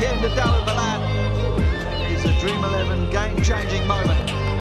got him. Acien Nadal and Milan. He's a Dream 11 game-changing moment.